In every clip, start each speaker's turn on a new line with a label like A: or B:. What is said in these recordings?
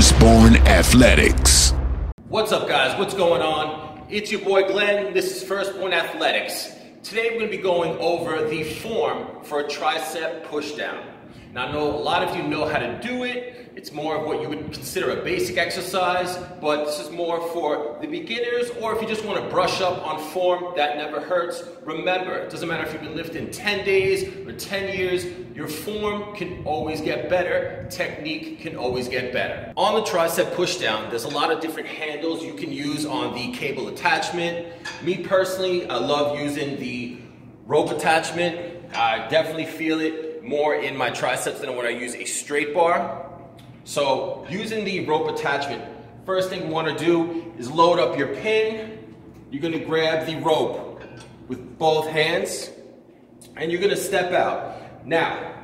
A: Firstborn Athletics.
B: What's up, guys? What's going on? It's your boy Glenn. This is Firstborn Athletics. Today, we're going to be going over the form for a tricep pushdown. Now, I know a lot of you know how to do it. It's more of what you would consider a basic exercise, but this is more for the beginners or if you just want to brush up on form, that never hurts. Remember, it doesn't matter if you've been lifting 10 days or 10 years, your form can always get better, technique can always get better. On the tricep pushdown, there's a lot of different handles you can use on the cable attachment. Me personally, I love using the rope attachment. I definitely feel it more in my triceps than when I use a straight bar. So using the rope attachment, first thing you want to do is load up your pin. You're going to grab the rope with both hands and you're going to step out. Now,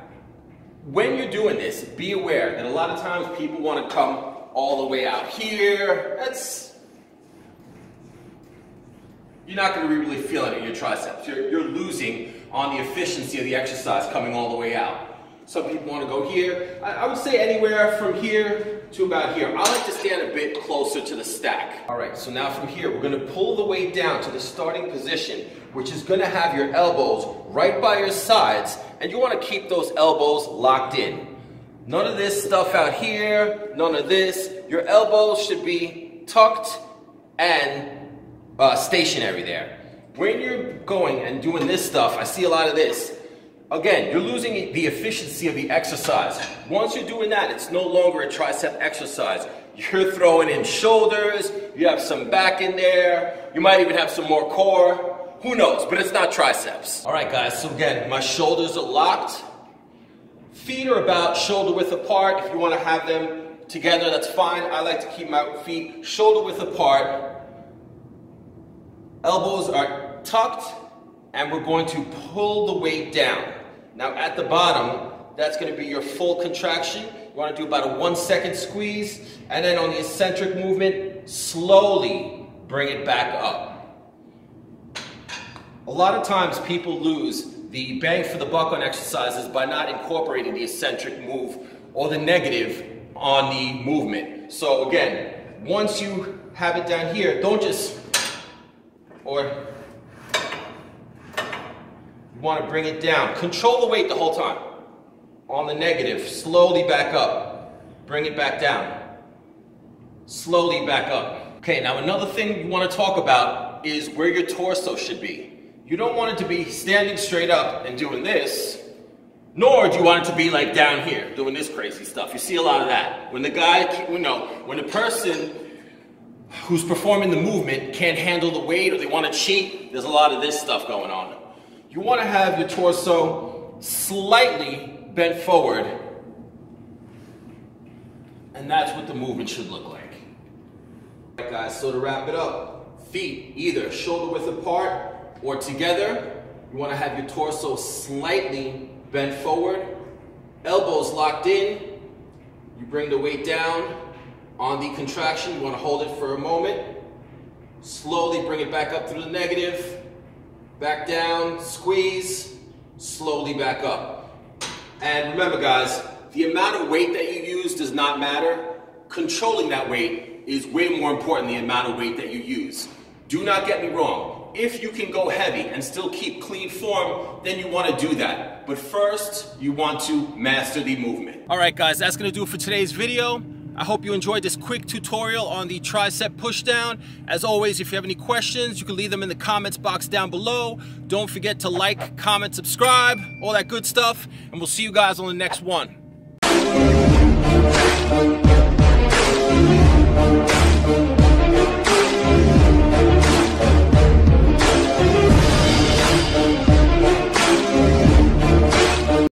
B: when you're doing this, be aware that a lot of times people want to come all the way out here. That's you're not going to be really feeling it in your triceps. You're, you're losing on the efficiency of the exercise coming all the way out. Some people want to go here. I, I, would say anywhere from here to about here. I like to stand a bit closer to the stack. All right, so now from here, we're going to pull the weight down to the starting position, which is going to have your elbows right by your sides, and you want to keep those elbows locked in. None of this stuff out here, none of this. Your elbows should be tucked and uh, stationary there. When you're going and doing this stuff, I see a lot of this. Again, you're losing the efficiency of the exercise. Once you're doing that, it's no longer a tricep exercise. You're throwing in shoulders, you have some back in there, you might even have some more core. Who knows, but it's not triceps. All right, guys, so again, my shoulders are locked. Feet are about shoulder width apart. If you want to have them together, that's fine. I like to keep my feet shoulder width apart Elbows are tucked and we're going to pull the weight down. Now at the bottom, that's going to be your full contraction. You want to do about a one second squeeze and then on the eccentric movement, slowly bring it back up. A lot of times people lose the bang for the buck on exercises by not incorporating the eccentric move or the negative on the movement. So again, once you have it down here, don't just or you want to bring it down. Control the weight the whole time. On the negative, slowly back up. Bring it back down. Slowly back up. Okay, now another thing you want to talk about is where your torso should be. You don't want it to be standing straight up and doing this, nor do you want it to be like down here, doing this crazy stuff. You see a lot of that. When the guy, you know, when the person who's performing the movement can't handle the weight or they want to cheat, there's a lot of this stuff going on. You want to have your torso slightly bent forward, and that's what the movement should look like. Right, guys, so to wrap it up, feet either shoulder width apart or together. You want to have your torso slightly bent forward, elbows locked in. You bring the weight down, on the contraction, you want to hold it for a moment. Slowly bring it back up through the negative. Back down, squeeze, slowly back up. And remember guys, the amount of weight that you use does not matter. Controlling that weight is way more important than the amount of weight that you use. Do not get me wrong. If you can go heavy and still keep clean form, then you want to do that. But first, you want to master the movement. All right, guys, that's going to do it for today's video. I hope you enjoyed this quick tutorial on the tricep pushdown. As always, if you have any questions, you can leave them in the comments box down below. Don't forget to like, comment, subscribe, all that good stuff, and we'll see you guys on the next one.